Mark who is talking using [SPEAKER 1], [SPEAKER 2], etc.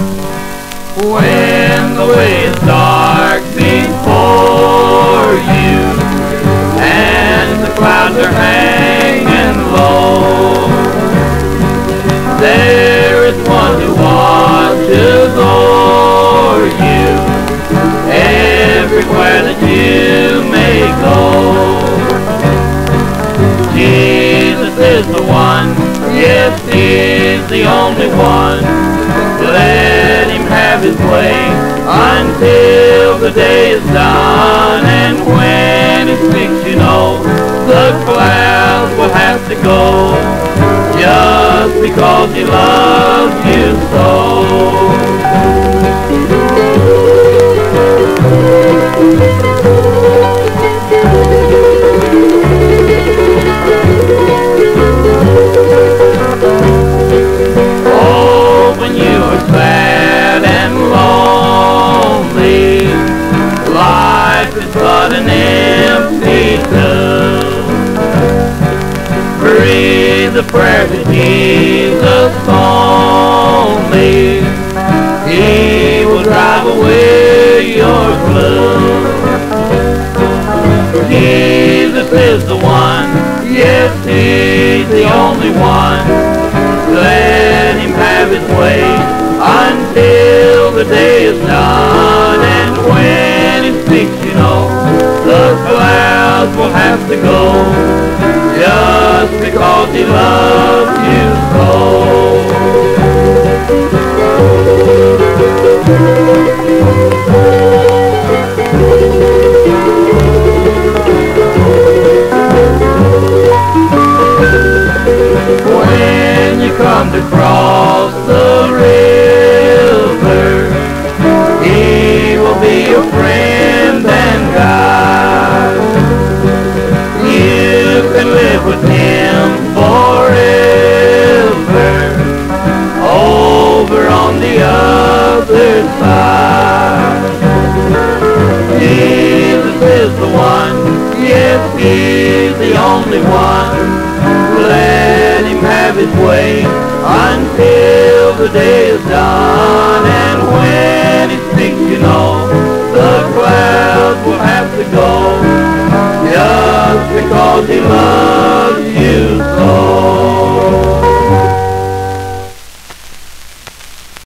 [SPEAKER 1] When the way is dark before you And the clouds are hanging low There is one who watches over you Everywhere that you may go Jesus is the one, yes, He's the only one. Let have His way until the day is done. And when you know, the clouds will have to go. Just because He loves you Oh, when you are life is but an empty tomb. Breathe the prayer to Jesus only. He will drive away your gloom. Jesus is the one, yes, He's the only one. Let him have his way until the day is done. Clouds will have to go. Just because he loves you so. When you come to cross the can live with Him forever, over on the other side. Jesus is the one, yes, He's the only one. Let him have his way until the day is done. And when he speaks, you know, the clouds will have to go. Because he loves you so.